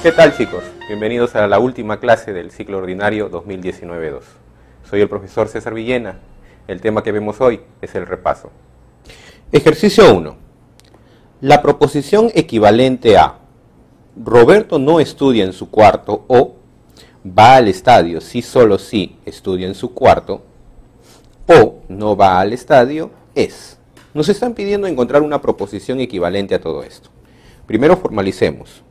¿Qué tal chicos? Bienvenidos a la última clase del ciclo ordinario 2019-2. Soy el profesor César Villena. El tema que vemos hoy es el repaso. Ejercicio 1. La proposición equivalente a Roberto no estudia en su cuarto o va al estadio si solo si estudia en su cuarto o no va al estadio es. Nos están pidiendo encontrar una proposición equivalente a todo esto. Primero formalicemos.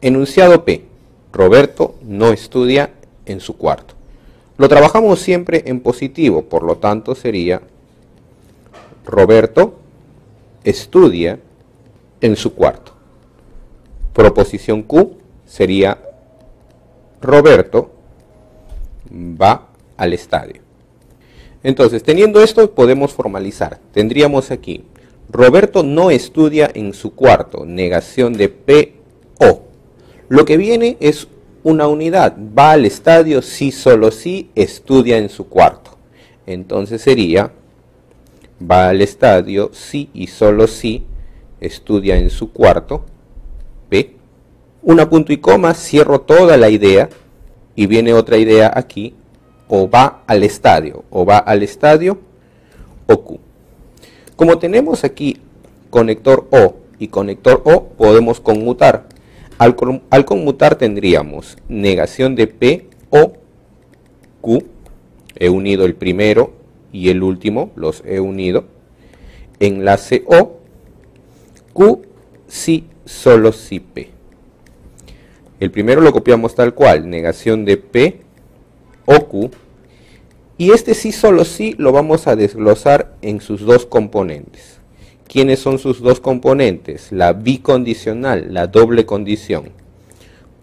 Enunciado P. Roberto no estudia en su cuarto. Lo trabajamos siempre en positivo, por lo tanto sería Roberto estudia en su cuarto. Proposición Q sería Roberto va al estadio. Entonces, teniendo esto, podemos formalizar. Tendríamos aquí, Roberto no estudia en su cuarto, negación de P o. Lo que viene es una unidad, va al estadio si solo si estudia en su cuarto. Entonces sería, va al estadio si y solo si estudia en su cuarto, P. Una punto y coma, cierro toda la idea y viene otra idea aquí, o va al estadio, o va al estadio, o Q. Como tenemos aquí conector O y conector O, podemos conmutar. Al, conmutar tendríamos negación de P o Q. He unido el primero y el último, los he unido. Enlace O, Q, si, solo si P. El primero lo copiamos tal cual, negación de P o Q. Y este sí solo sí lo vamos a desglosar en sus dos componentes. ¿Quiénes son sus dos componentes? La bicondicional, la doble condición.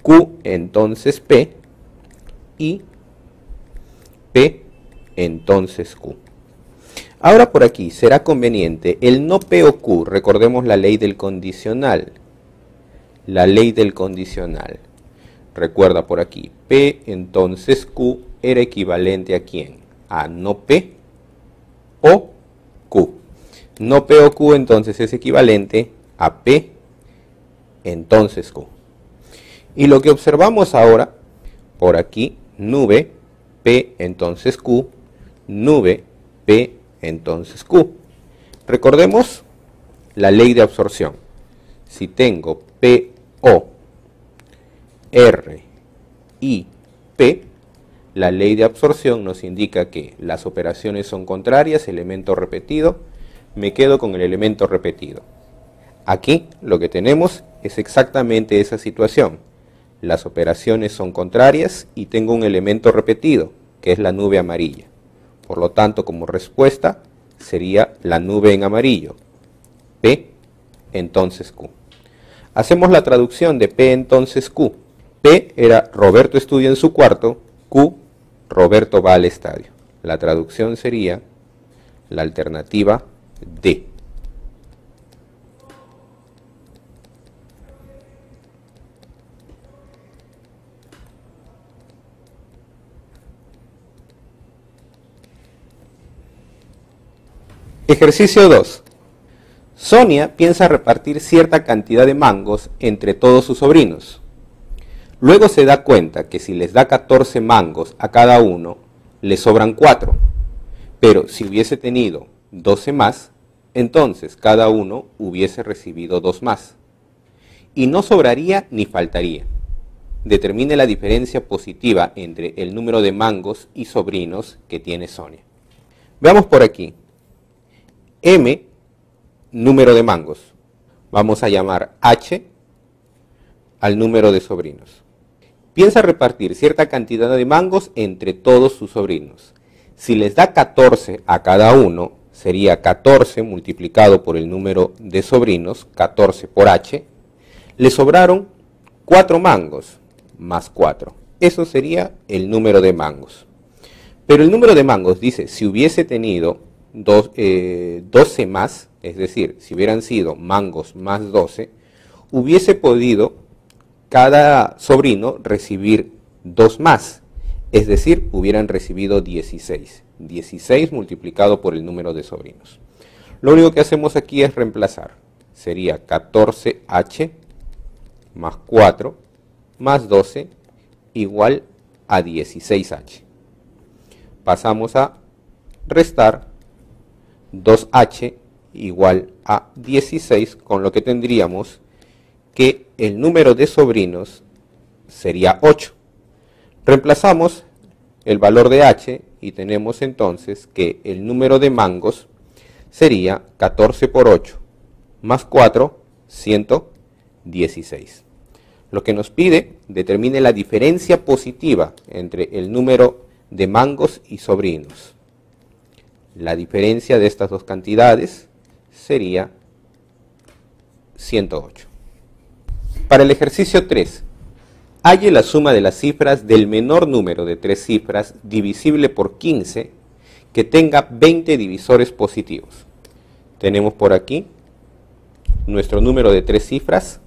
Q entonces P y P entonces Q. Ahora por aquí será conveniente el no P o Q, recordemos la ley del condicional. La ley del condicional. Recuerda por aquí, P entonces Q era equivalente a quién? A no P o Q. No P o Q entonces es equivalente a P entonces Q. Y lo que observamos ahora, por aquí, nube P entonces Q, nube P entonces Q. Recordemos la ley de absorción. Si tengo P o R, I, P, la ley de absorción nos indica que las operaciones son contrarias, elemento repetido, me quedo con el elemento repetido. Aquí lo que tenemos es exactamente esa situación. Las operaciones son contrarias y tengo un elemento repetido, que es la nube amarilla. Por lo tanto, como respuesta sería la nube en amarillo. P entonces Q. Hacemos la traducción de P entonces Q. P era Roberto estudia en su cuarto, Q, Roberto va al estadio. La traducción sería la alternativa D. Ejercicio 2. Sonia piensa repartir cierta cantidad de mangos entre todos sus sobrinos. Luego se da cuenta que si les da 14 mangos a cada uno, le sobran 4. Pero si hubiese tenido 12 más, entonces cada uno hubiese recibido 2 más. Y no sobraría ni faltaría. Determine la diferencia positiva entre el número de mangos y sobrinos que tiene Sonia. Veamos por aquí. M, número de mangos. Vamos a llamar H al número de sobrinos piensa repartir cierta cantidad de mangos entre todos sus sobrinos. Si les da 14 a cada uno, sería 14 multiplicado por el número de sobrinos, 14 por h, le sobraron 4 mangos más 4. Eso sería el número de mangos. Pero el número de mangos dice, si hubiese tenido 12 eh, más, es decir, si hubieran sido mangos más 12, hubiese podido cada sobrino recibir dos más, es decir, hubieran recibido 16. 16 multiplicado por el número de sobrinos. Lo único que hacemos aquí es reemplazar. Sería 14h más 4 más 12 igual a 16H. Pasamos a restar 2H igual a 16, con lo que tendríamos que el número de sobrinos sería 8. Reemplazamos el valor de H y tenemos entonces que el número de mangos sería 14 por 8 más 4, 116. Lo que nos pide determine la diferencia positiva entre el número de mangos y sobrinos. La diferencia de estas dos cantidades sería 108. Para el ejercicio 3, halle la suma de las cifras del menor número de tres cifras divisible por 15 que tenga 20 divisores positivos. Tenemos por aquí nuestro número de tres cifras,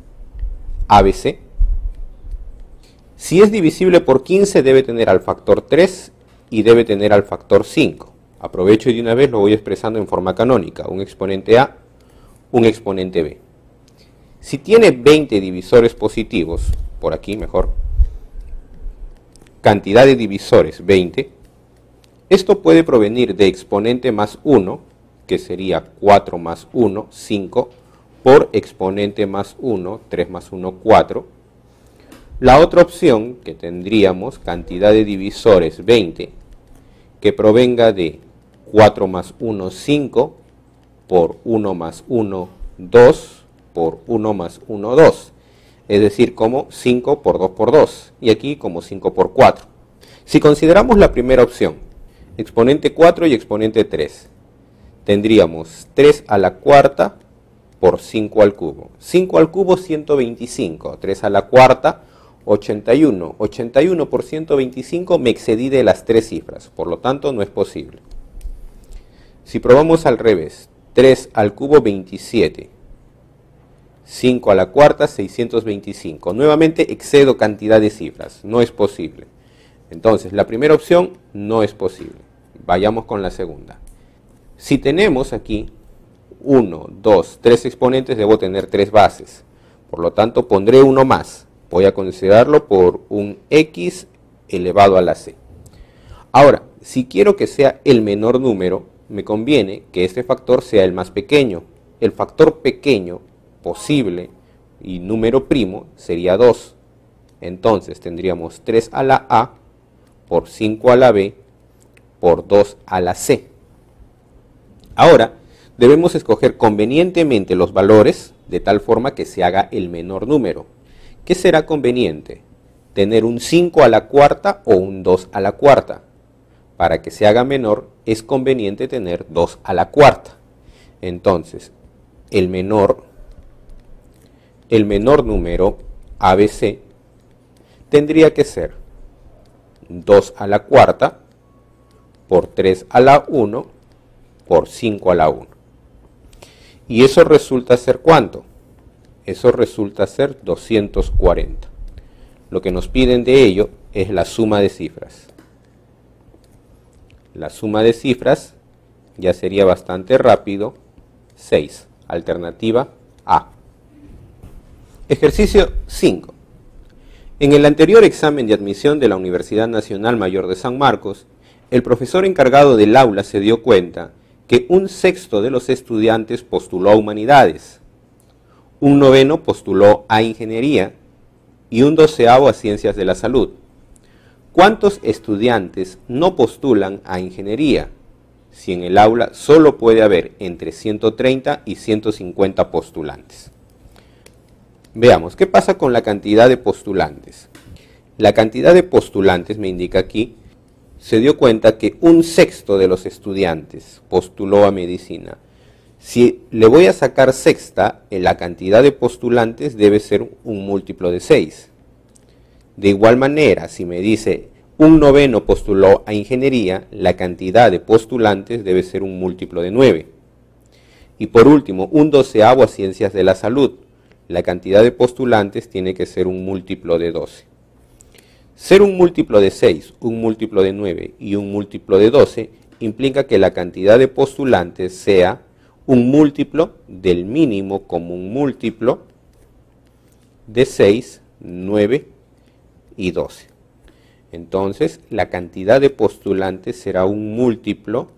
ABC. Si es divisible por 15 debe tener al factor 3 y debe tener al factor 5. Aprovecho y de una vez lo voy expresando en forma canónica, un exponente A, un exponente B. Si tiene 20 divisores positivos, por aquí mejor, cantidad de divisores 20, esto puede provenir de exponente más 1, que sería 4 más 1, 5, por exponente más 1, 3 más 1, 4. La otra opción que tendríamos, cantidad de divisores 20, que provenga de 4 más 1, 5, por 1 más 1, 2, por 1 más 1, 2. Es decir, como 5 por 2 por 2. Y aquí como 5 por 4. Si consideramos la primera opción, exponente 4 y exponente 3, tendríamos 3 a la cuarta por 5 al cubo. 5 al cubo 125, 3 a la cuarta 81. 81 por 125 me excedí de las tres cifras, por lo tanto no es posible. Si probamos al revés, 3 al cubo 27, 5 a la cuarta 625. Nuevamente excedo cantidad de cifras, no es posible. Entonces la primera opción no es posible. Vayamos con la segunda. Si tenemos aquí 1, 2, 3 exponentes, debo tener 3 bases. Por lo tanto, pondré uno más. Voy a considerarlo por un x elevado a la c. Ahora, si quiero que sea el menor número, me conviene que este factor sea el más pequeño. El factor pequeño posible y número primo sería 2. Entonces tendríamos 3 a la a por 5 a la b por 2 a la c. Ahora, debemos escoger convenientemente los valores de tal forma que se haga el menor número. ¿Qué será conveniente? Tener un 5 a la cuarta o un 2 a la cuarta. Para que se haga menor es conveniente tener 2 a la cuarta. Entonces, el menor, el menor número ABC tendría que ser 2 a la cuarta por 3 a la 1 por 5 a la 1. Y eso resulta ser cuánto? Eso resulta ser 240. Lo que nos piden de ello es la suma de cifras. La suma de cifras ya sería bastante rápido. 6. Alternativa A. Ejercicio 5. En el anterior examen de admisión de la Universidad Nacional Mayor de San Marcos, el profesor encargado del aula se dio cuenta que un sexto de los estudiantes postuló a humanidades, un noveno postuló a ingeniería y un doceavo a ciencias de la salud. ¿Cuántos estudiantes no postulan a ingeniería si en el aula solo puede haber entre 130 y 150 postulantes? Veamos, ¿qué pasa con la cantidad de postulantes? La cantidad de postulantes me indica aquí se dio cuenta que un sexto de los estudiantes postuló a medicina. Si le voy a sacar sexta, en la cantidad de postulantes debe ser un múltiplo de 6. De igual manera, si me dice un noveno postuló a ingeniería, la cantidad de postulantes debe ser un múltiplo de 9. Y por último, un doceavo a ciencias de la salud, la cantidad de postulantes tiene que ser un múltiplo de 12. Ser un múltiplo de 6, un múltiplo de 9 y un múltiplo de 12 implica que la cantidad de postulantes sea un múltiplo del mínimo como un múltiplo de 6, 9 y 12. Entonces, la cantidad de postulantes será un múltiplo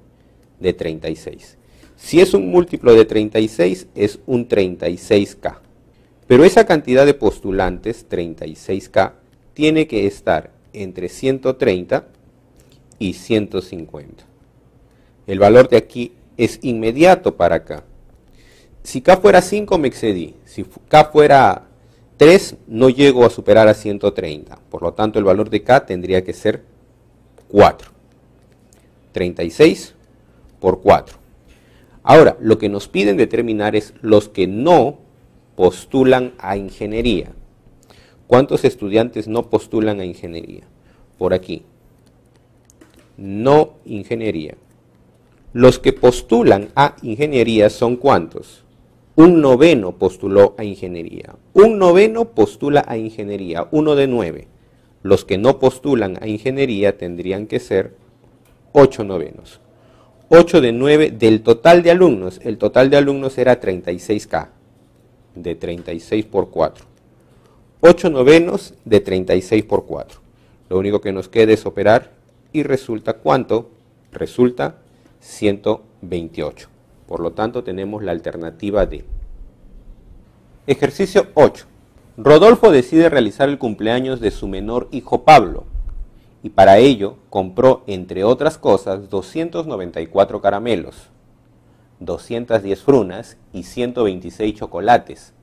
de 36. Si es un múltiplo de 36, es un 36K. Pero esa cantidad de postulantes, 36K, tiene que estar entre 130 y 150. El valor de aquí es inmediato para acá. Si K fuera 5 me excedí. Si K fuera 3 no llego a superar a 130. Por lo tanto el valor de K tendría que ser 4. 36 por 4. Ahora, lo que nos piden determinar es los que no postulan a ingeniería. ¿Cuántos estudiantes no postulan a ingeniería? Por aquí. No ingeniería. Los que postulan a ingeniería son cuántos? Un noveno postuló a ingeniería. Un noveno postula a ingeniería, uno de nueve. Los que no postulan a ingeniería tendrían que ser ocho novenos. 8 de 9 del total de alumnos. El total de alumnos era 36K, de 36 por 4. 8 novenos de 36 por 4. Lo único que nos queda es operar y resulta cuánto? Resulta 128. Por lo tanto tenemos la alternativa D. Ejercicio 8. Rodolfo decide realizar el cumpleaños de su menor hijo Pablo y para ello compró, entre otras cosas, 294 caramelos, 210 frunas y 126 chocolates,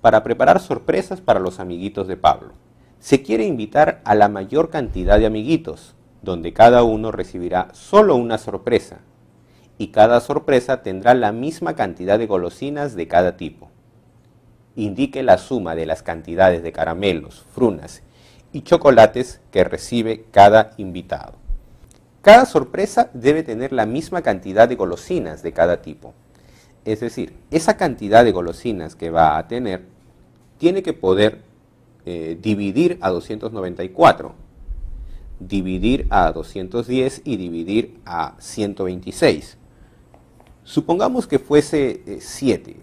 para preparar sorpresas para los amiguitos de Pablo. Se quiere invitar a la mayor cantidad de amiguitos, donde cada uno recibirá solo una sorpresa, y cada sorpresa tendrá la misma cantidad de golosinas de cada tipo. Indique la suma de las cantidades de caramelos, frunas y chocolates que recibe cada invitado. Cada sorpresa debe tener la misma cantidad de golosinas de cada tipo. Es decir, esa cantidad de golosinas que va a tener tiene que poder eh, dividir a 294, dividir a 210 y dividir a 126. Supongamos que fuese 7. Eh,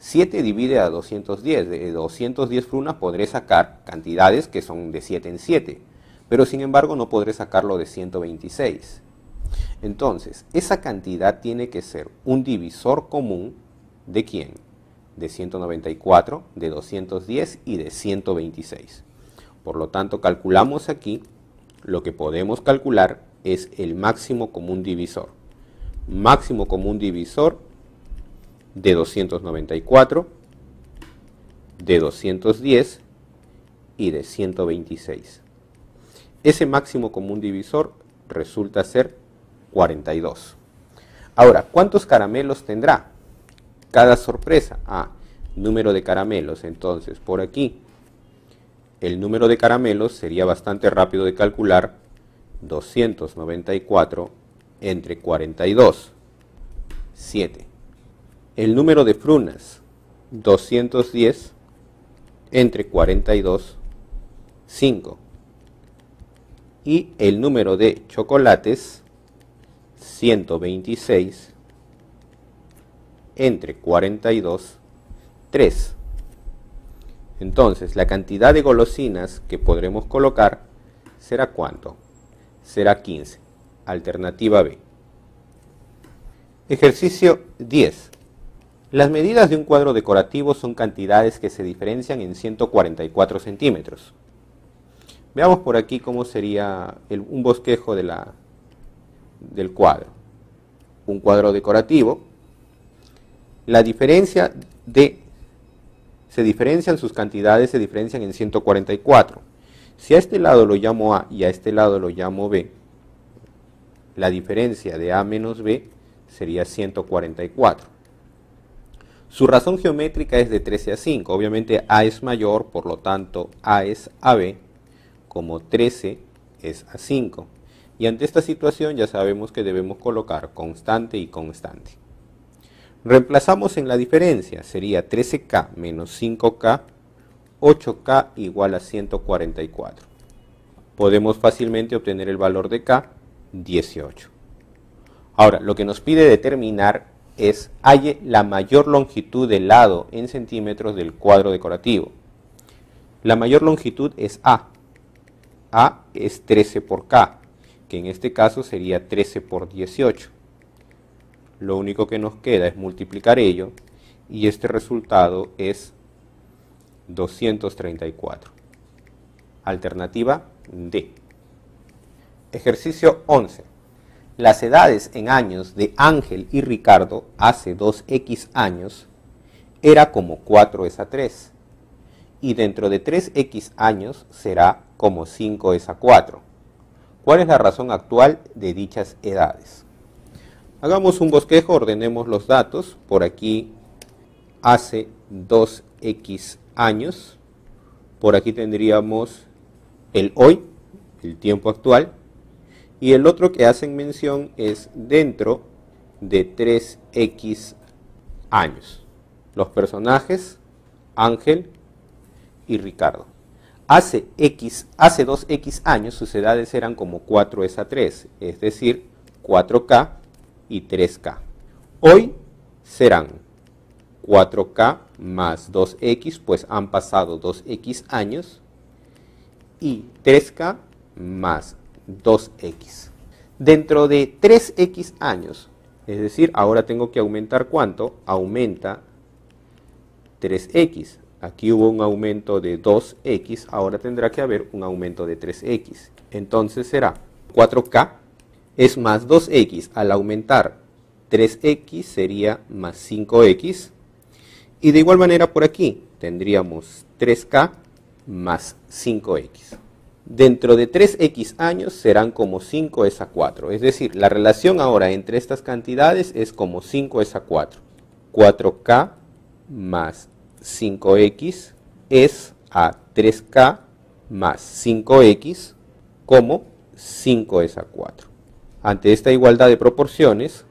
7 divide a 210. De 210 frunas podré sacar cantidades que son de 7 en 7, pero sin embargo no podré sacarlo de 126. Entonces, esa cantidad tiene que ser un divisor común de quién? De 194, de 210 y de 126. Por lo tanto, calculamos aquí, lo que podemos calcular es el máximo común divisor. Máximo común divisor de 294, de 210 y de 126. Ese máximo común divisor resulta ser 42. Ahora, ¿cuántos caramelos tendrá? Cada sorpresa. Ah, número de caramelos. Entonces, por aquí, el número de caramelos sería bastante rápido de calcular. 294 entre 42. 7 el número de frunas 210 entre 42, 5. Y el número de chocolates 126 entre 42, 3. Entonces, la cantidad de golosinas que podremos colocar será cuánto? Será 15. Alternativa B. Ejercicio 10. Las medidas de un cuadro decorativo son cantidades que se diferencian en 144 centímetros. Veamos por aquí cómo sería un bosquejo del cuadro. Un cuadro decorativo. La diferencia de... Se diferencian sus cantidades, se diferencian en 144. Si a este lado lo llamo A y a este lado lo llamo B, la diferencia de A menos B sería 144. Su razón geométrica es de 13 a 5. Obviamente A es mayor, por lo tanto A es AB, como 13 es a 5. Y ante esta situación ya sabemos que debemos colocar constante y constante. Reemplazamos en la diferencia, sería 13K menos 5K, 8K igual a 144. Podemos fácilmente obtener el valor de K, 18. Ahora, lo que nos pide determinar es halle la mayor longitud del lado en centímetros del cuadro decorativo. La mayor longitud es A. A es 13 por K, que en este caso sería 13 por 18. Lo único que nos queda es multiplicar ello y este resultado es 234. Alternativa D. Ejercicio 11. Las edades en años de Ángel y Ricardo hace 2x años era como 4 es a 3 y dentro de 3x años será como 5 es a 4. ¿Cuál es la razón actual de dichas edades? Hagamos un bosquejo, ordenemos los datos. Por aquí hace 2x años. Por aquí tendríamos el hoy, el tiempo actual. Y el otro que hacen mención es dentro de 3x años. Los personajes, Ángel y Ricardo. Hace, X, hace 2X años sus edades eran como 4 a 3, es decir, 4K y 3K. Hoy serán 4K más 2X, pues han pasado 2X años, y 3K más 2X. Dentro de 3X años, es decir, ahora tengo que aumentar cuánto, aumenta 3X. Aquí hubo un aumento de 2x, ahora tendrá que haber un aumento de 3x. Entonces será 4k es más 2x. Al aumentar 3x sería más 5x. Y de igual manera por aquí tendríamos 3k más 5x. Dentro de 3x años serán como 5 es a 4. Es decir, la relación ahora entre estas cantidades es como 5 es a 4. 4k más 5x es a 3k más 5x como 5 es a 4. Ante esta igualdad de proporciones,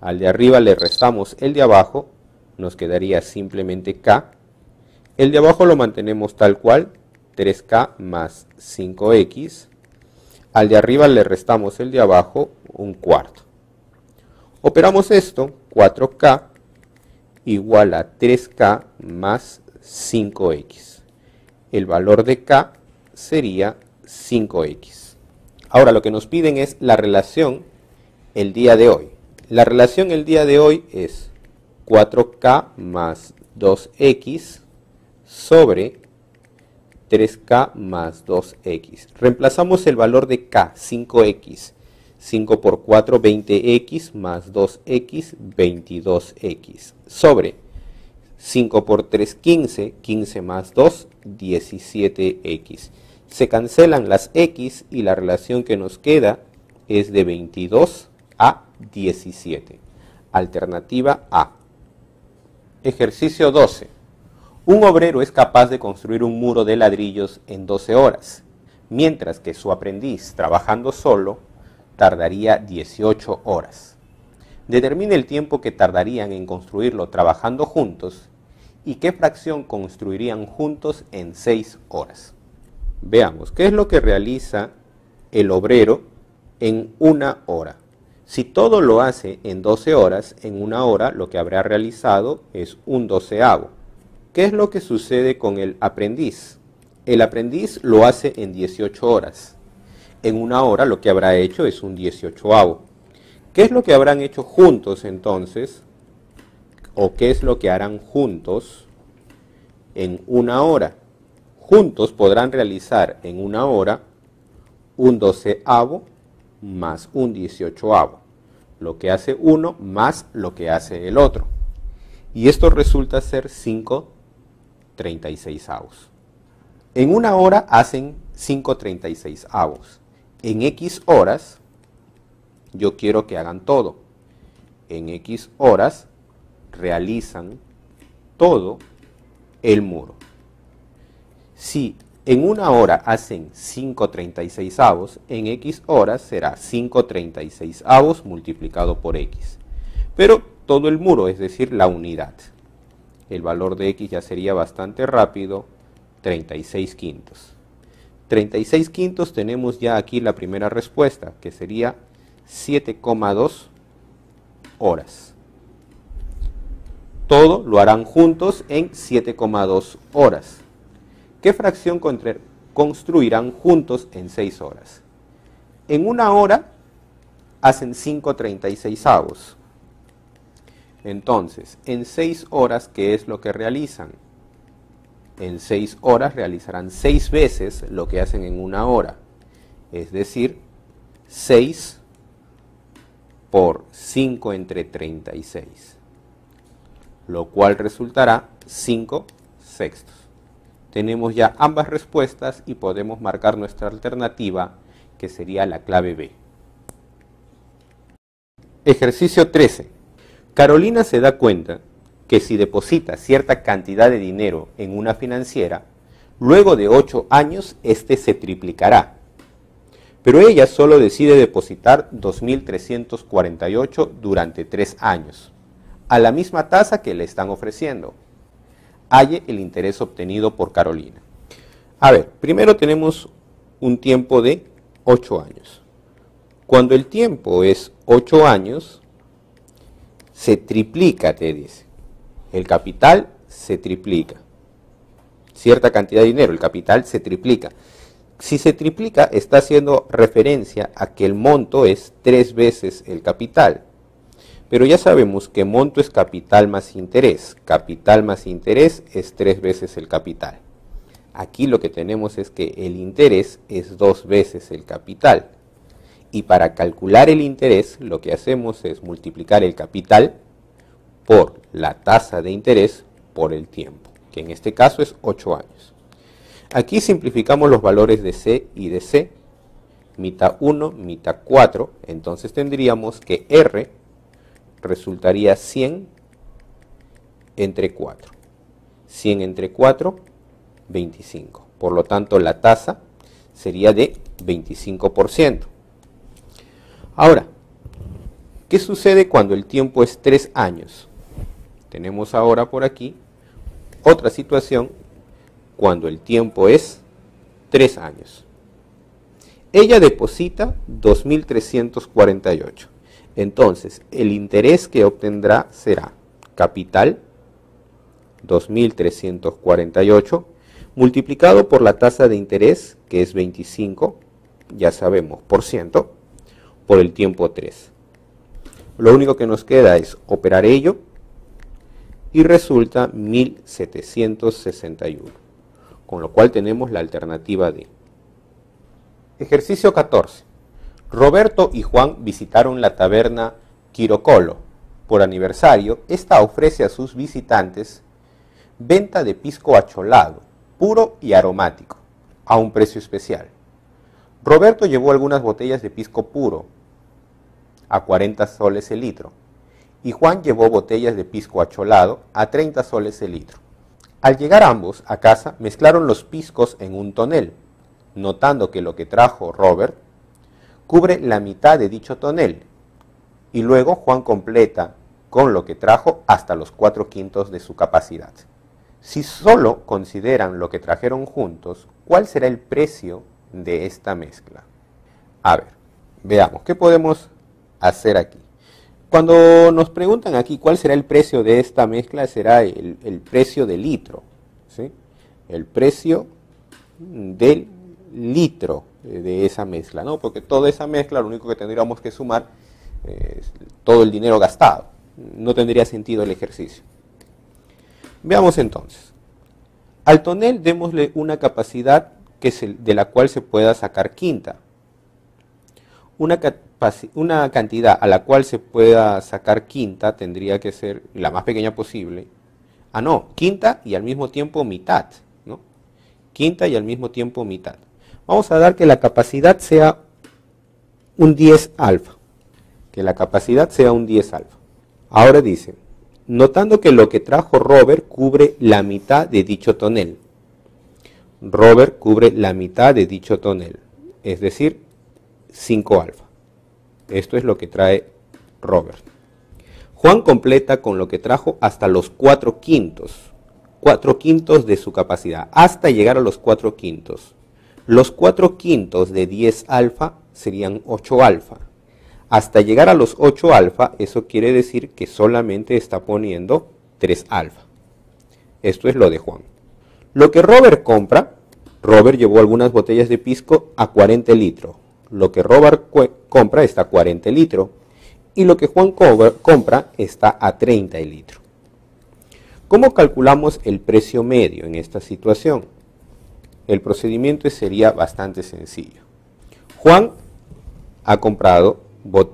al de arriba le restamos el de abajo, nos quedaría simplemente k. El de abajo lo mantenemos tal cual, 3k más 5x. Al de arriba le restamos el de abajo, un cuarto. Operamos esto, 4k igual a 3k más 5x. El valor de k sería 5x. Ahora lo que nos piden es la relación el día de hoy. La relación el día de hoy es 4k más 2x sobre 3k más 2x. Reemplazamos el valor de k, 5x. 5 por 4, 20x más 2x, 22x. Sobre 5 por 3, 15, 15 más 2, 17x. Se cancelan las x y la relación que nos queda es de 22 a 17. Alternativa A. Ejercicio 12. Un obrero es capaz de construir un muro de ladrillos en 12 horas, mientras que su aprendiz, trabajando solo, tardaría 18 horas. Determine el tiempo que tardarían en construirlo trabajando juntos y qué fracción construirían juntos en 6 horas. Veamos, ¿qué es lo que realiza el obrero en una hora? Si todo lo hace en 12 horas, en una hora lo que habrá realizado es un doceavo. ¿Qué es lo que sucede con el aprendiz? El aprendiz lo hace en 18 horas en una hora lo que habrá hecho es un 18avo. ¿Qué es lo que habrán hecho juntos entonces? ¿O qué es lo que harán juntos en una hora? Juntos podrán realizar en una hora un doceavo más un 18avo. Lo que hace uno más lo que hace el otro. Y esto resulta ser 5 36 avos. En una hora hacen 5 36 avos en X horas, yo quiero que hagan todo. En X horas realizan todo el muro. Si en una hora hacen 536 avos, en X horas será 536 avos multiplicado por X. Pero todo el muro, es decir, la unidad. El valor de X ya sería bastante rápido, 36 quintos. 36 quintos tenemos ya aquí la primera respuesta, que sería 7,2 horas. Todo lo harán juntos en 7,2 horas. ¿Qué fracción construirán juntos en 6 horas? En una hora hacen 5.36 avos. Entonces, en 6 horas, ¿qué es lo que realizan? En 6 horas realizarán 6 veces lo que hacen en una hora. Es decir, 6 por 5 entre 36, lo cual resultará 5 sextos. Tenemos ya ambas respuestas y podemos marcar nuestra alternativa, que sería la clave B. Ejercicio 13. Carolina se da cuenta que si deposita cierta cantidad de dinero en una financiera, luego de 8 años este se triplicará pero ella solo decide depositar 2.348 durante tres años, a la misma tasa que le están ofreciendo. Halle el interés obtenido por Carolina. A ver, primero tenemos un tiempo de 8 años. Cuando el tiempo es 8 años, se triplica, te dice. El capital se triplica. Cierta cantidad de dinero, el capital se triplica. Si se triplica, está haciendo referencia a que el monto es tres veces el capital. Pero ya sabemos que monto es capital más interés. Capital más interés es tres veces el capital. Aquí lo que tenemos es que el interés es dos veces el capital. Y para calcular el interés, lo que hacemos es multiplicar el capital por la tasa de interés por el tiempo, que en este caso es 8 años. Aquí simplificamos los valores de C y de C, mitad 1, mitad 4, entonces tendríamos que R resultaría 100 entre 4. 100 entre 4, 25. Por lo tanto, la tasa sería de 25%. Ahora, ¿qué sucede cuando el tiempo es 3 años? Tenemos ahora por aquí otra situación cuando el tiempo es 3 años. Ella deposita 2.348. Entonces, el interés que obtendrá será capital 2.348 multiplicado por la tasa de interés, que es 25, ya sabemos, por ciento, por el tiempo 3. Lo único que nos queda es operar ello y resulta 1.761 con lo cual tenemos la alternativa D. Ejercicio 14. Roberto y Juan visitaron la taberna Quirocolo. Por aniversario, esta ofrece a sus visitantes venta de pisco acholado, puro y aromático, a un precio especial. Roberto llevó algunas botellas de pisco puro, a 40 soles el litro, y Juan llevó botellas de pisco acholado, a 30 soles el litro. Al llegar ambos a casa, mezclaron los piscos en un tonel, notando que lo que trajo Robert cubre la mitad de dicho tonel, y luego Juan completa con lo que trajo hasta los cuatro quintos de su capacidad. Si solo consideran lo que trajeron juntos, ¿cuál será el precio de esta mezcla? A ver, veamos, ¿qué podemos hacer aquí? Cuando nos preguntan aquí cuál será el precio de esta mezcla, será el, precio del litro. ¿sí? El precio del litro de esa mezcla, ¿no? Porque toda esa mezcla lo único que tendríamos que sumar es todo el dinero gastado. No tendría sentido el ejercicio. Veamos entonces. Al tonel démosle una capacidad que de la cual se pueda sacar quinta. Una, una cantidad a la cual se pueda sacar quinta tendría que ser la más pequeña posible. Ah, no, quinta y al mismo tiempo mitad, ¿no? Quinta y al mismo tiempo mitad. Vamos a dar que la capacidad sea un 10 alfa. Que la capacidad sea un 10 alfa. Ahora dice, notando que lo que trajo Robert cubre la mitad de dicho tonel. Robert cubre la mitad de dicho tonel, es decir, 5 alfa. Esto es lo que trae Robert. Juan completa con lo que trajo hasta los cuatro quintos, cuatro quintos de su capacidad, hasta llegar a los cuatro quintos. Los cuatro quintos de 10 alfa serían 8 alfa. Hasta llegar a los 8 alfa, eso quiere decir que solamente está poniendo 3 alfa. Esto es lo de Juan. Lo que Robert compra, Robert llevó algunas botellas de pisco a 40 litros. Lo que Robert compra está a 40 litros. Y lo que Juan compra está a 30 litros. ¿Cómo calculamos el precio medio en esta situación? El procedimiento sería bastante sencillo. Juan ha comprado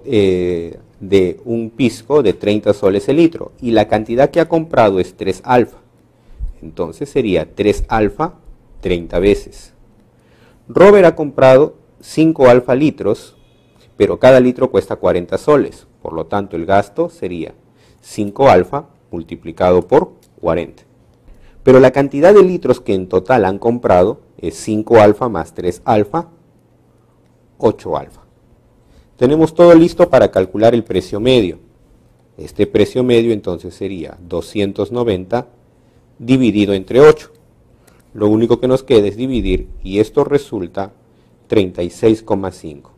eh, de un pisco de 30 soles el litro y la cantidad que ha comprado es 3 alfa. Entonces sería 3 alfa 30 veces. Robert ha comprado 5 alfa litros, pero cada litro cuesta 40 soles. Por lo tanto, el gasto sería 5 alfa multiplicado por 40. Pero la cantidad de litros que en total han comprado es 5 alfa más 3 alfa, 8 alfa. Tenemos todo listo para calcular el precio medio. Este precio medio entonces sería 290 dividido entre 8. Lo único que nos queda es dividir y esto resulta 36,5.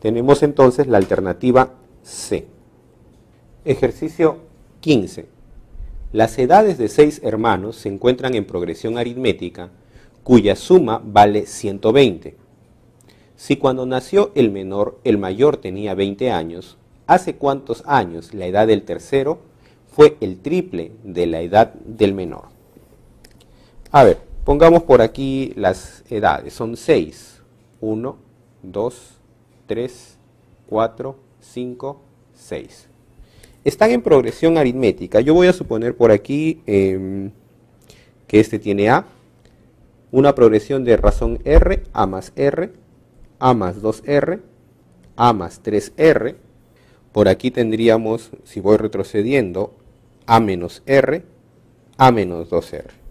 Tenemos entonces la alternativa C. Ejercicio 15. Las edades de seis hermanos se encuentran en progresión aritmética cuya suma vale 120 si cuando nació el menor, el mayor tenía 20 años, ¿hace cuántos años la edad del tercero fue el triple de la edad del menor? A ver, pongamos por aquí las edades. Son 6. 1, 2, 3, 4, 5, 6. Están en progresión aritmética. Yo voy a suponer por aquí em, que este tiene A. Una progresión de razón R, A más R, a más 2R, A más 3R. Por aquí tendríamos, si voy retrocediendo, A menos R, A menos 2R.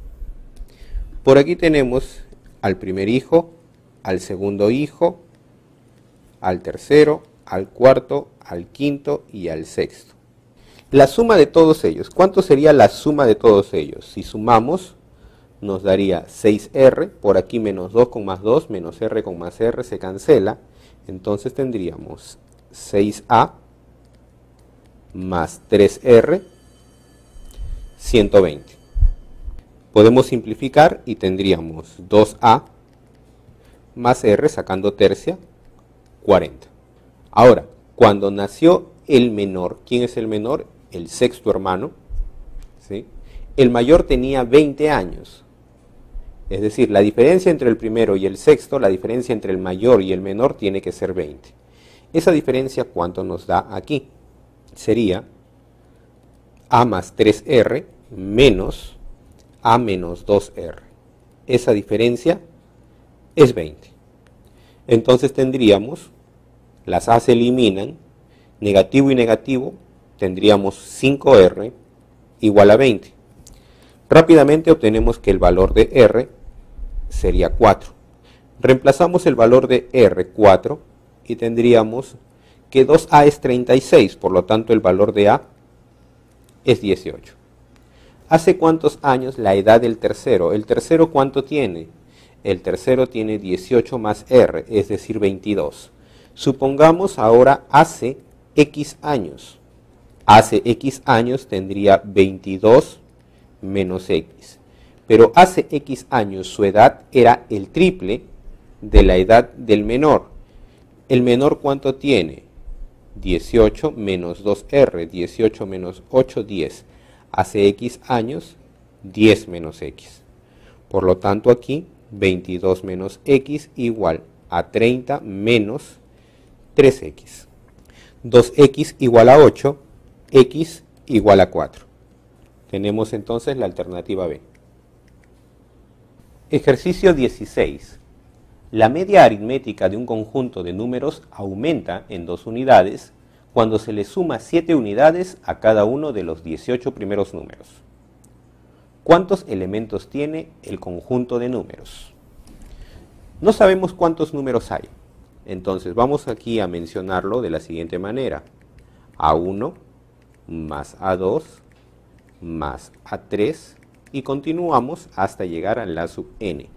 Por aquí tenemos al primer hijo, al segundo hijo, al tercero, al cuarto, al quinto y al sexto. La suma de todos ellos, ¿cuánto sería la suma de todos ellos? Si sumamos, nos daría 6R, por aquí menos 2 con más 2, menos R con más R se cancela, entonces tendríamos 6A más 3R, 120. Podemos simplificar y tendríamos 2A más R sacando tercia, 40. Ahora, cuando nació el menor, ¿quién es el menor? El sexto hermano. ¿sí? El mayor tenía 20 años. Es decir, la diferencia entre el primero y el sexto, la diferencia entre el mayor y el menor tiene que ser 20. Esa diferencia, ¿cuánto nos da aquí? Sería A más 3R menos A menos 2R. Esa diferencia es 20. Entonces tendríamos, las A se eliminan, negativo y negativo, tendríamos 5R igual a 20. Rápidamente obtenemos que el valor de R sería 4. Reemplazamos el valor de R, 4, y tendríamos que 2A es 36, por lo tanto el valor de A es 18. ¿Hace cuántos años la edad del tercero? ¿El tercero cuánto tiene? El tercero tiene 18 más R, es decir, 22. Supongamos ahora hace X años. Hace X años tendría 22 menos X. Pero hace X años su edad era el triple de la edad del menor. ¿El menor cuánto tiene? 18 menos 2R, 18 menos 8, 10. Hace X años, 10 menos X. Por lo tanto aquí, 22 menos X igual a 30 menos 3X. 2X igual a 8, X igual a 4. Tenemos entonces la alternativa B. Ejercicio 16. La media aritmética de un conjunto de números aumenta en dos unidades cuando se le suma 7 unidades a cada uno de los 18 primeros números. ¿Cuántos elementos tiene el conjunto de números? No sabemos cuántos números hay. Entonces vamos aquí a mencionarlo de la siguiente manera. A1 más A2 más A3 y continuamos hasta llegar a la sub n.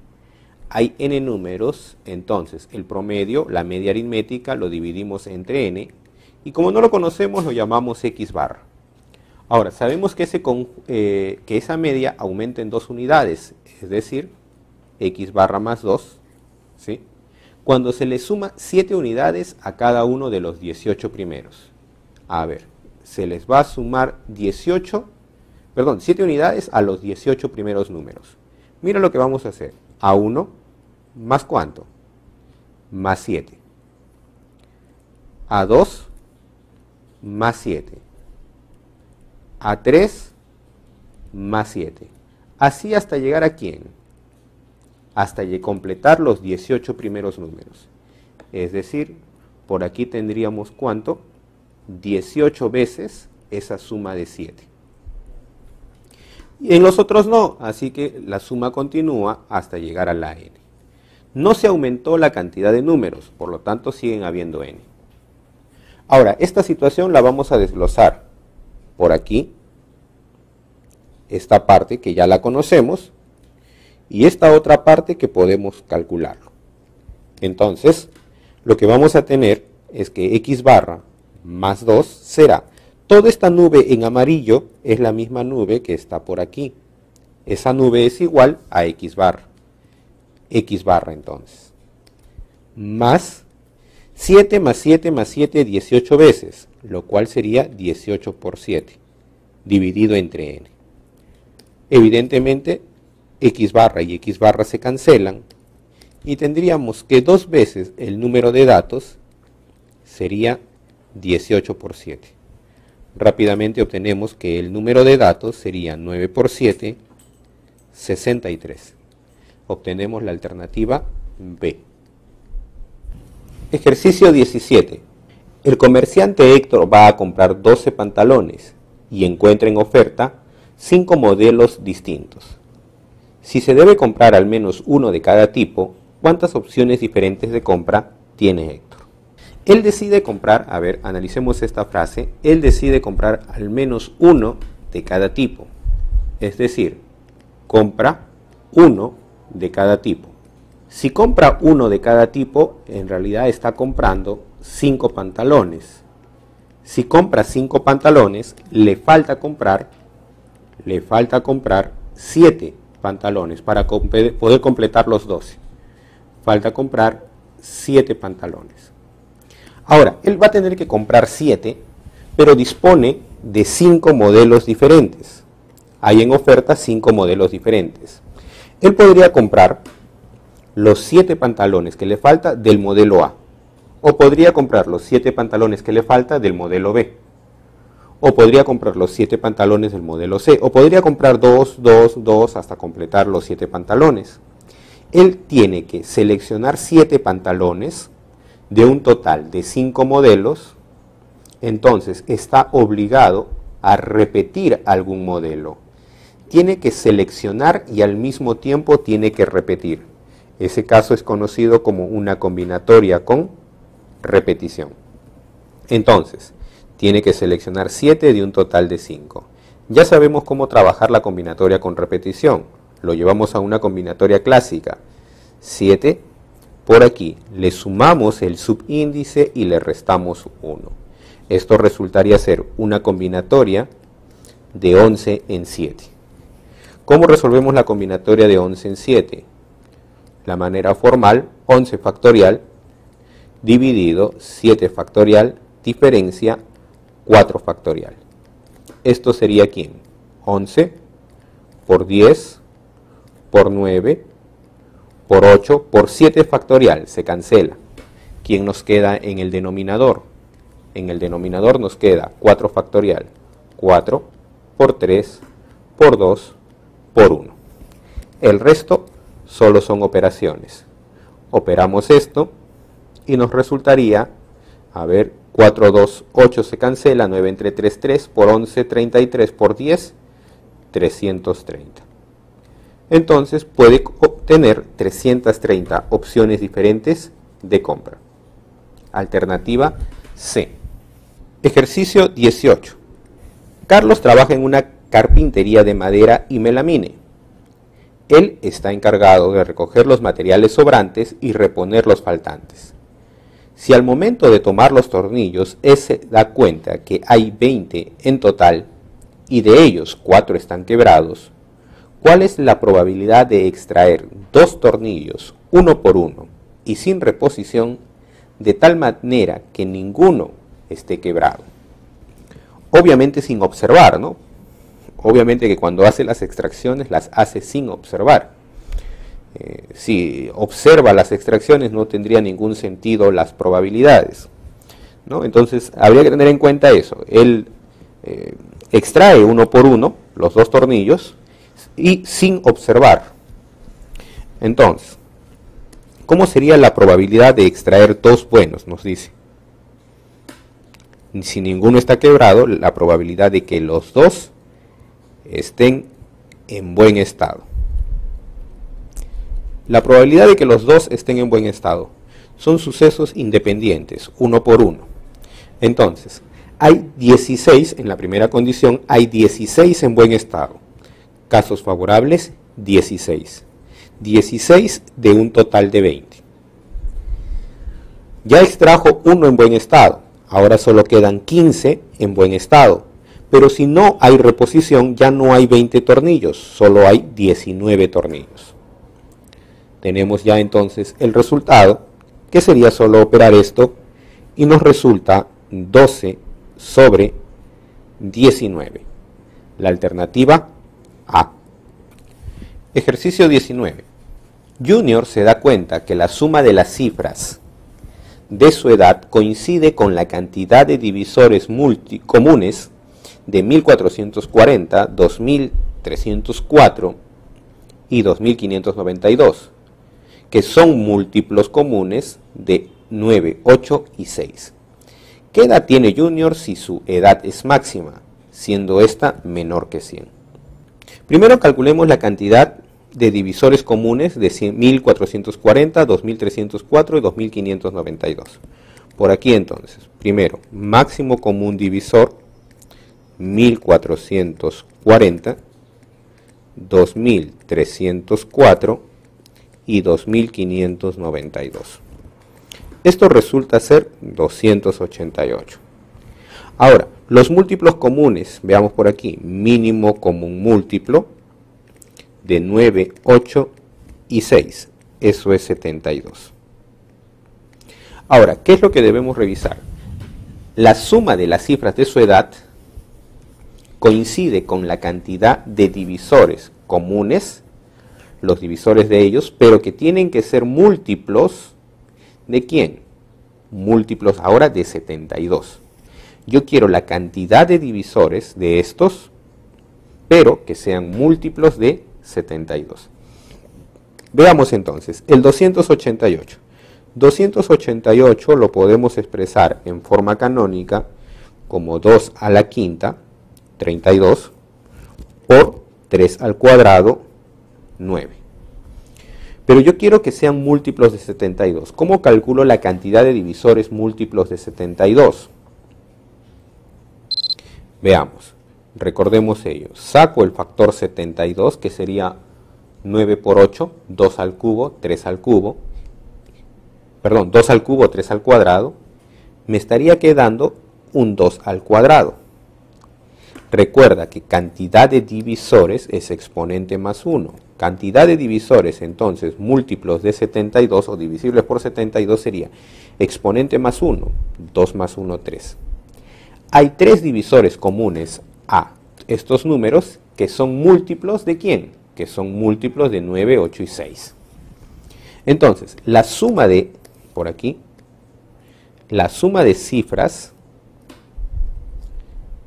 Hay n números, entonces el promedio, la media aritmética, lo dividimos entre n y como no lo conocemos lo llamamos x bar. Ahora, sabemos que, eh, esa media aumenta en dos unidades, es decir, x barra más 2, ¿sí? cuando se le suma 7 unidades a cada uno de los 18 primeros. A ver, se les va a sumar 18, perdón, 7 unidades a los 18 primeros números. Mira lo que vamos a hacer. A1 más cuánto? Más 7. A2 más 7. A3 más 7. Así hasta llegar a quién? Hasta completar los 18 primeros números. Es decir, por aquí tendríamos cuánto? 18 veces esa suma de 7. Y en los otros no, así que la suma continúa hasta llegar a la n. No se aumentó la cantidad de números, por lo tanto siguen habiendo n. Ahora, esta situación la vamos a desglosar por aquí, esta parte que ya la conocemos, y esta otra parte que podemos calcularlo. Entonces, lo que vamos a tener es que x barra más 2 será Toda esta nube en amarillo es la misma nube que está por aquí. Esa nube es igual a x barra. x barra entonces. Más 7 más 7 más 7, 18 veces, lo cual sería 18 por 7, dividido entre n. Evidentemente, x barra y x barra se cancelan y tendríamos que dos veces el número de datos sería 18 por 7 rápidamente obtenemos que el número de datos sería 9 por 7, 63. Obtenemos la alternativa B. Ejercicio 17. El comerciante Héctor va a comprar 12 pantalones y encuentra en oferta 5 modelos distintos. Si se debe comprar al menos uno de cada tipo, ¿cuántas opciones diferentes de compra tiene Héctor? Él decide comprar, a ver, analicemos esta frase, él decide comprar al menos uno de cada tipo. Es decir, compra uno de cada tipo. Si compra uno de cada tipo, en realidad está comprando cinco pantalones. Si compra cinco pantalones, le falta comprar, le falta comprar siete pantalones para poder completar los 12. Falta comprar siete pantalones. Ahora, él va a tener que comprar 7, pero dispone de 5 modelos diferentes. Hay en oferta 5 modelos diferentes. Él podría comprar los 7 pantalones que le falta del modelo A. O podría comprar los 7 pantalones que le falta del modelo B. O podría comprar los 7 pantalones del modelo C. O podría comprar 2, 2, 2 hasta completar los 7 pantalones. Él tiene que seleccionar 7 pantalones de un total de cinco modelos, entonces está obligado a repetir algún modelo. Tiene que seleccionar y al mismo tiempo tiene que repetir. Ese caso es conocido como una combinatoria con repetición. Entonces, tiene que seleccionar 7 de un total de 5. Ya sabemos cómo trabajar la combinatoria con repetición. Lo llevamos a una combinatoria clásica. 7 por aquí le sumamos el subíndice y le restamos 1. Esto resultaría ser una combinatoria de 11 en 7. ¿Cómo resolvemos la combinatoria de 11 en 7? La manera formal, 11 factorial dividido 7 factorial diferencia 4 factorial. Esto sería quién? 11 por 10 por 9 por 8 por 7 factorial, se cancela. ¿Quién nos queda en el denominador? En el denominador nos queda 4 factorial, 4 por 3 por 2 por 1. El resto solo son operaciones. Operamos esto y nos resultaría, a ver, 4, 2, 8 se cancela, 9 entre 3, 3 por 11, 33 por 10, 330 entonces puede obtener 330 opciones diferentes de compra. Alternativa C. Ejercicio 18. Carlos trabaja en una carpintería de madera y melamine. Él está encargado de recoger los materiales sobrantes y reponer los faltantes. Si al momento de tomar los tornillos él se da cuenta que hay 20 en total, y de ellos cuatro están quebrados, ¿cuál es la probabilidad de extraer dos tornillos uno por uno y sin reposición de tal manera que ninguno esté quebrado? Obviamente sin observar, ¿no? Obviamente que cuando hace las extracciones las hace sin observar. Eh, si observa las extracciones no tendría ningún sentido las probabilidades. ¿no? Entonces habría que tener en cuenta eso. Él eh, extrae uno por uno los dos tornillos y sin observar. Entonces, ¿cómo sería la probabilidad de extraer dos buenos? Nos dice. Si ninguno está quebrado, la probabilidad de que los dos estén en buen estado. La probabilidad de que los dos estén en buen estado son sucesos independientes, uno por uno. Entonces, hay 16, en la primera condición, hay 16 en buen estado. Casos favorables, 16. 16 de un total de 20. Ya extrajo uno en buen estado, ahora solo quedan 15 en buen estado. Pero si no hay reposición, ya no hay 20 tornillos, solo hay 19 tornillos. Tenemos ya entonces el resultado, que sería solo operar esto, y nos resulta 12 sobre 19. La alternativa A. Ejercicio 19. Junior se da cuenta que la suma de las cifras de su edad coincide con la cantidad de divisores comunes de 1440, 2304 y 2592, que son múltiplos comunes de 9, 8 y 6. ¿Qué edad tiene Junior si su edad es máxima, siendo esta menor que 100? Primero calculemos la cantidad de divisores comunes de 1440, 2304 y 2592. Por aquí entonces, primero, máximo común divisor 1440, 2304 y 2592. Esto resulta ser 288. Ahora, los múltiplos comunes, veamos por aquí, mínimo común múltiplo de 9, 8 y 6. Eso es 72. Ahora, ¿qué es lo que debemos revisar? La suma de las cifras de su edad coincide con la cantidad de divisores comunes, los divisores de ellos, pero que tienen que ser múltiplos ¿De quién? Múltiplos ahora de 72. Yo quiero la cantidad de divisores de estos, pero que sean múltiplos de 72. Veamos entonces, el 288. 288 lo podemos expresar en forma canónica como 2 a la quinta, 32, por 3 al cuadrado, 9. Pero yo quiero que sean múltiplos de 72. ¿Cómo calculo la cantidad de divisores múltiplos de 72? Veamos. Recordemos ello. Saco el factor 72, que sería 9 por 8, 2 al cubo, 3 al cubo. Perdón, 2 al cubo, 3 al cuadrado. Me estaría quedando un 2 al cuadrado. Recuerda que cantidad de divisores es exponente más 1. Cantidad de divisores, entonces, múltiplos de 72 o divisibles por 72 sería exponente más 1, 2 más 1, 3. Hay tres divisores comunes a estos números que son múltiplos de quién? Que son múltiplos de 9, 8 y 6. Entonces, la suma de, por aquí, la suma de cifras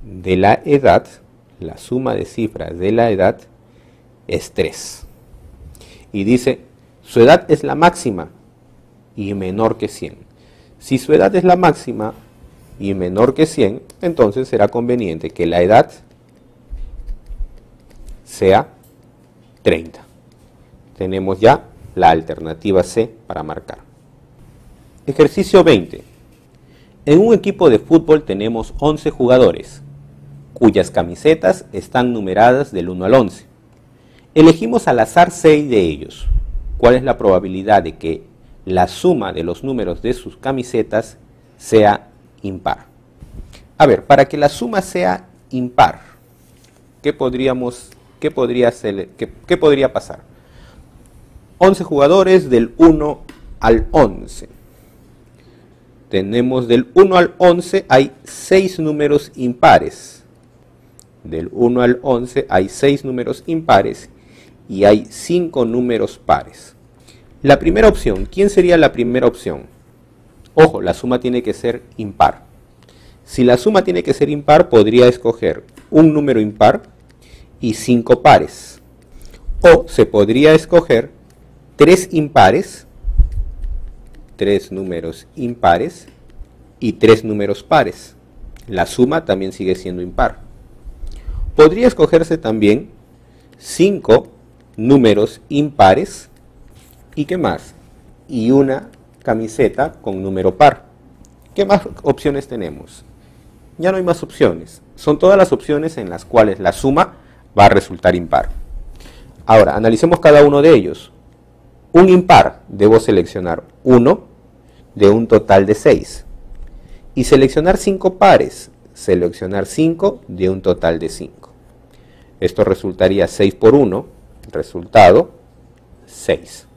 de la edad, la suma de cifras de la edad es 3. Y dice, su edad es la máxima y menor que 100. Si su edad es la máxima y menor que 100, entonces será conveniente que la edad sea 30. Tenemos ya la alternativa C para marcar. Ejercicio 20. En un equipo de fútbol tenemos 11 jugadores, cuyas camisetas están numeradas del 1 al 11. Elegimos al azar 6 de ellos. ¿Cuál es la probabilidad de que la suma de los números de sus camisetas sea impar? A ver, para que la suma sea impar, ¿qué, podríamos, qué, podría, qué, qué podría pasar? 11 jugadores del 1 al 11. Tenemos del 1 al 11 hay 6 números impares. Del 1 al 11 hay 6 números impares y hay 5 números pares. La primera opción, ¿quién sería la primera opción? Ojo, la suma tiene que ser impar. Si la suma tiene que ser impar, podría escoger un número impar y 5 pares. O se podría escoger 3 impares, 3 números impares y 3 números pares. La suma también sigue siendo impar. Podría escogerse también 5 números impares y qué más? Y una camiseta con número par. ¿Qué más opciones tenemos? Ya no hay más opciones. Son todas las opciones en las cuales la suma va a resultar impar. Ahora, analicemos cada uno de ellos. Un impar, debo seleccionar uno de un total de 6. Y seleccionar 5 pares, seleccionar 5 de un total de 5. Esto resultaría 6 por 1, resultado 6.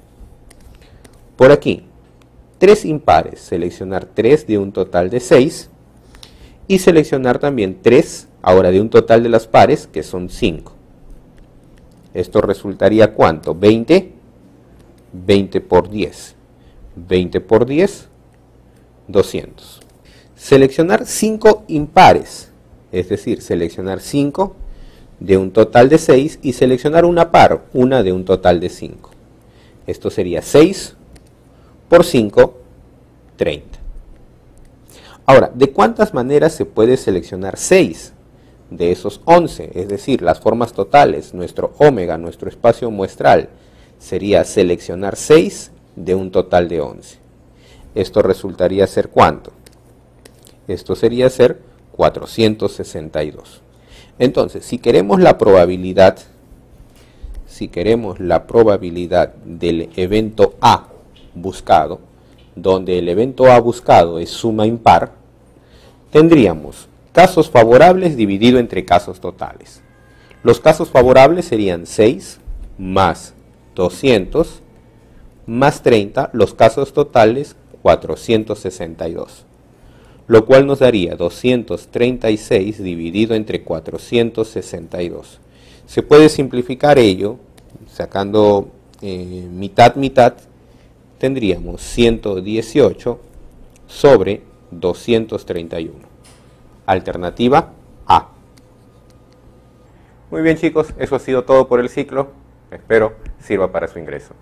Por aquí, 3 impares, seleccionar 3 de un total de 6 y seleccionar también 3 ahora de un total de las pares que son 5. Esto resultaría cuánto? 20, 20 por 10. 20 por 10, 200. Seleccionar 5 impares, es decir, seleccionar 5 de un total de 6 y seleccionar una par, una de un total de 5. Esto sería 6 por 5, 30. Ahora, ¿de cuántas maneras se puede seleccionar 6 de esos 11? Es decir, las formas totales, nuestro omega, nuestro espacio muestral, sería seleccionar 6 de un total de 11. Esto resultaría ser cuánto? Esto sería ser 462. Entonces, si queremos la probabilidad, si queremos la probabilidad del evento A buscado, donde el evento A buscado es suma impar, tendríamos casos favorables dividido entre casos totales. Los casos favorables serían 6 más 200 más 30, los casos totales 462, lo cual nos daría 236 dividido entre 462. Se puede simplificar ello, sacando eh, mitad, mitad, tendríamos 118 sobre 231. Alternativa A. Muy bien chicos, eso ha sido todo por el ciclo. Espero sirva para su ingreso.